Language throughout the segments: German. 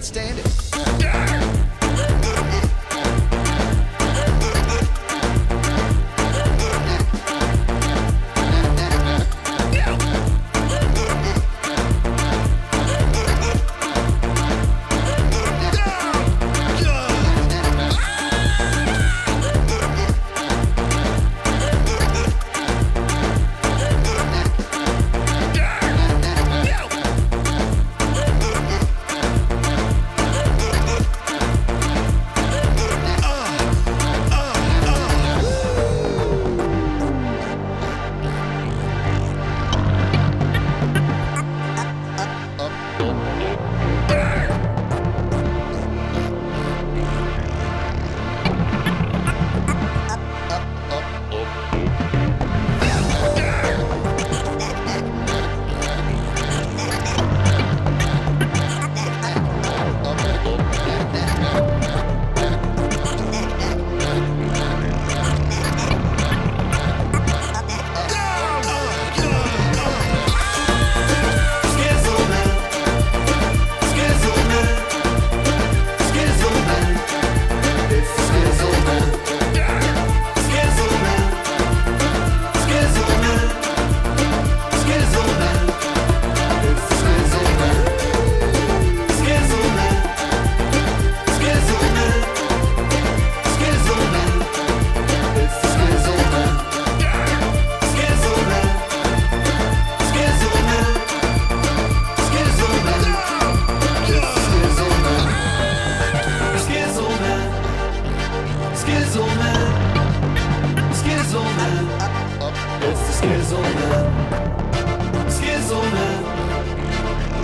can't stand it. It's the Skizzleman. Skizzleman.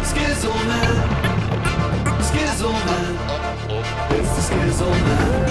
Skizzleman. Skizzleman. It's the Skizzleman.